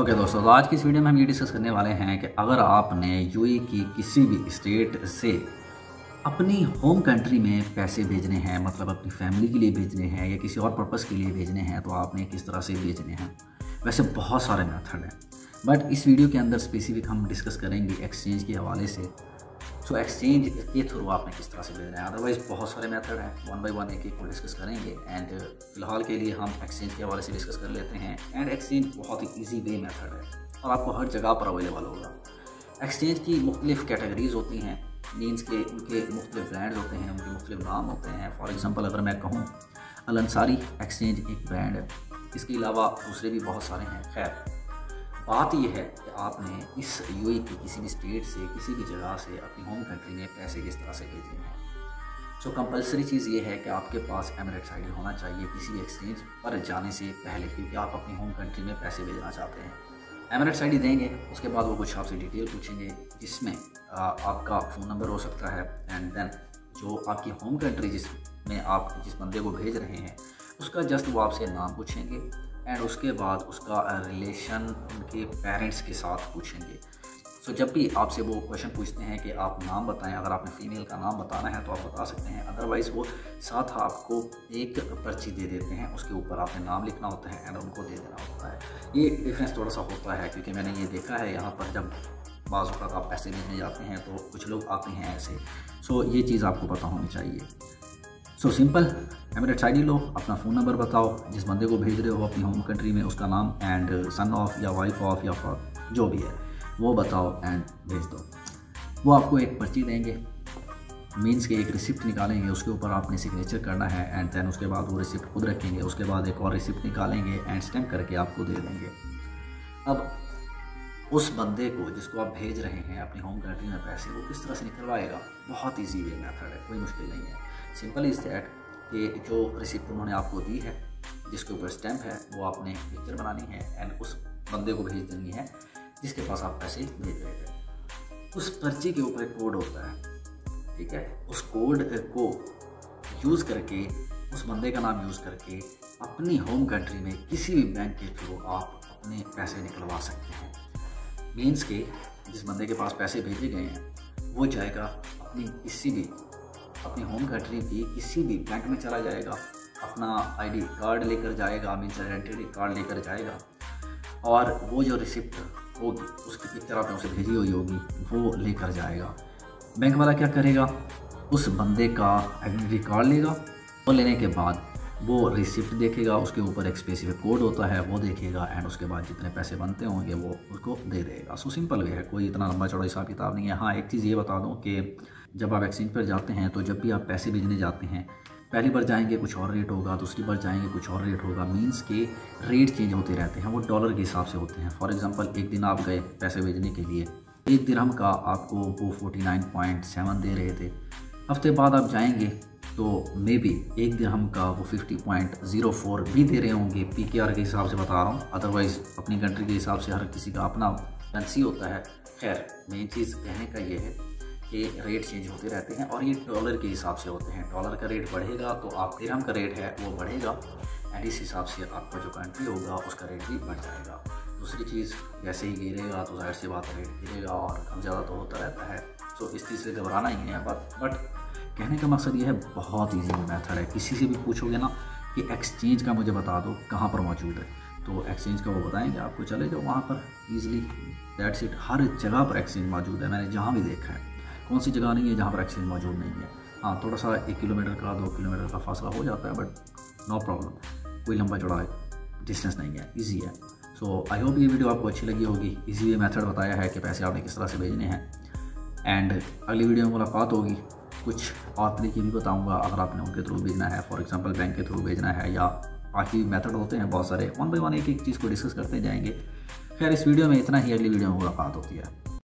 Okay okay, दोस्तों तो आज की इस वीडियो में हम ये डिस्कस करने वाले हैं कि अगर आपने यूएई की किसी भी स्टेट से अपनी होम कंट्री में पैसे भेजने हैं मतलब अपनी फैमिली के लिए भेजने हैं या किसी और पर्पज़ के लिए भेजने हैं तो आपने किस तरह से भेजने हैं? वैसे बहुत सारे मेथड हैं। बट इस वीडियो के अंदर स्पेसिफिक हम डिस्कस करेंगे एक्सचेंज के हवाले से सो एक्सचेंज के थ्रू आपने किस तरह से भेजना है? अदरवाइज़ बहुत सारे मेथड हैं। वन बाई वन एक एक को डिस्कस करेंगे। एंड फ़िलहाल के लिए हम एक्सचेंज के हवाले से डिस्कस कर लेते हैं। एंड एक्सचेंज बहुत ही ईजी वे मेथड है। और आपको हर जगह पर अवेलेबल होगा। एक्सचेंज की मुख्तलिफ़ कैटेगरीज होती हैं। मीन्स के, उनके मुख्तलिफ़ ब्रांड्स होते हैं, उनके मुख्तलिफ़ नाम होते हैं। फॉर एग्ज़ाम्पल अगर मैं कहूँ अलंसारी एक्सचेंज एक ब्रांड है। इसके अलावा दूसरे भी बहुत सारे हैं। खैर बात यह है कि आपने इस यू की किसी भी स्टेट से, किसी भी जगह से अपनी होम कंट्री में पैसे किस तरह से भेजने हैं। सो कंपलसरी चीज़ ये है कि आपके पास एमरेट्स आई होना चाहिए किसी एक्सचेंज पर जाने से पहले, क्योंकि आप अपनी होम कंट्री में पैसे भेजना चाहते हैं। एमरेट्स आई देंगे, उसके बाद वो कुछ आपसे डिटेल पूछेंगे, जिसमें आपका फ़ोन नंबर हो सकता है एंड देन जो आपकी होम कंट्री जिसमें आप, जिस बंदे को भेज रहे हैं, उसका जस्ट वो आपसे नाम पूछेंगे। एंड उसके बाद उसका रिलेशन उनके पेरेंट्स के साथ पूछेंगे। सो so, जब भी आपसे वो क्वेश्चन पूछते हैं कि आप नाम बताएँ अगर आपने फीमेल का नाम बताना है तो आप बता सकते हैं। अदरवाइज़ वो साथ आपको एक पर्ची दे देते हैं उसके ऊपर आपने नाम लिखना होता है एंड उनको दे देना होता है। ये डिफरेंस थोड़ा सा होता है क्योंकि मैंने ये देखा है यहाँ पर जब बाज़ आप पैसे लेने जाते हैं तो कुछ लोग आते हैं ऐसे। सो so, ये चीज़ आपको पता होनी चाहिए। सो सिंपल एमरेट्स आई लो अपना फ़ोन नंबर बताओ जिस बंदे को भेज रहे हो अपनी होम कंट्री में उसका नाम एंड सन ऑफ़ या वाइफ ऑफ़ या फॉर जो भी है वो बताओ एंड भेज दो वो आपको एक पर्ची देंगे मीन्स के एक रिसिप्ट निकालेंगे उसके ऊपर आपने सिग्नेचर करना है एंड देन उसके बाद वो रिसिप्ट खुद रखेंगे उसके बाद एक और रिसिप्ट निकालेंगे एंड स्टैम्प करके आपको दे देंगे अब उस बंदे को जिसको आप भेज रहे हैं अपनी होम कंट्री में पैसे वो किस तरह से निकलवाएगा बहुत ईजी वे मैथड है कोई मुश्किल नहीं है सिंपल इज़ दैट कि जो रिसिप्ट उन्होंने आपको दी है, जिसके ऊपर स्टैंप है, वो आपने पिक्चर बनानी है एंड उस बंदे को भेज देनी है, जिसके पास आप पैसे भेज रहे थे। उस पर्ची के ऊपर कोड होता है, ठीक है? उस कोड को यूज़ करके, उस बंदे का नाम यूज़ करके अपनी होम कंट्री में किसी भी बैंक के थ्रू आप अपने पैसे निकलवा सकते हैं। मीन्स के जिस बंदे के पास पैसे भेजे गए हैं, वो जाएगा अपनी किसी भी अपनी होम कंट्री की किसी भी बैंक में चला जाएगा, अपना आईडी कार्ड लेकर जाएगा मीन्स आइडेंटिटी कार्ड लेकर जाएगा, और वो जो रिसिप्ट होगी उसकी पिक्चर आपने उसे भेजी हुई होगी, वो लेकर जाएगा। बैंक वाला क्या करेगा? उस बंदे का आइडेंटिटी कार्ड लेगा वो लेने के बाद वो रिसिप्ट देखेगा, उसके ऊपर एक स्पेसिफिक कोड होता है, वो देखेगा एंड उसके बाद जितने पैसे बनते होंगे वो उसको दे देगा। सो सिंपल वे है, कोई इतना लंबा चौड़ा हिसाब किताब नहीं है। हाँ एक चीज़ ये बता दूँ कि जब आप एक्सचेंज पर जाते हैं तो जब भी आप पैसे भेजने जाते हैं, पहली बार जाएँगे, कुछ और रेट होगा, दूसरी बार जाएँगे, कुछ और रेट होगा। मीन्स के रेट चेंज होते रहते हैं, वो डॉलर के हिसाब से होते हैं। फॉर एग्जांपल एक दिन आप गए पैसे भेजने के लिए, एक दिरहम का आपको वो फोर्टी नाइन पॉइंट सेवन दे रहे थे। हफ़्ते बाद आप जाएँगे तो मे बी एक दिरहम का वो फिफ्टी पॉइंट ज़ीरो फोर भी दे रहे होंगे पी के आर के हिसाब से बता रहा हूँ। अदरवाइज़ अपनी कंट्री के हिसाब से हर किसी का अपना करेंसी होता है। खैर मेन चीज़ कहने का ये है कि रेट चेंज होते रहते हैं और ये डॉलर के हिसाब से होते हैं। डॉलर का रेट बढ़ेगा तो आप दिरहम का रेट है, वो बढ़ेगा एंड इस हिसाब से आपका जो कंट्री होगा, उसका रेट भी बढ़ जाएगा। दूसरी चीज़, जैसे ही गिरेगा तो ज़ाहिर सी बात रेट गिरेगा और कम ज़्यादा तो होता रहता है। तो इस चीज़ से घबराना ही है बट बट कहने का मकसद ये है, बहुत ईजी मेथड है। किसी से भी पूछोगे ना कि एक्सचेंज का मुझे बता दो, कहाँ पर मौजूद है। तो एक्सचेंज का वो बताएँगे, आपको चले जाओ, वहाँ पर ईजिली दैट्स इट हर जगह पर एक्सचेंज मौजूद है, मैंने जहाँ भी देखा है। कौन सी जगह नहीं है जहाँ पर एक्सचेंज मौजूद नहीं है। हाँ थोड़ा सा एक किलोमीटर का, दो किलोमीटर का फासला हो जाता है बट नो प्रॉब्लम कोई लंबा चौड़ा डिस्टेंस नहीं है ईजी है। सो आई होप ये वीडियो आपको अच्छी लगी होगी। ईजी मेथड बताया है कि पैसे आपने किस तरह से भेजने हैं। एंड अगली वीडियो में मुलाकात होगी। कुछ और तरीके भी बताऊँगा अगर आपने उनके थ्रू भेजना है फॉर एग्ज़ाम्पल बैंक के थ्रू भेजना है या बाकी मेथड होते हैं बहुत सारे वन बाई वन एक एक चीज़ को डिस्कस करते जाएँगे। खैर, इस वीडियो में इतना ही, अगली वीडियो में मुलाकात होती है।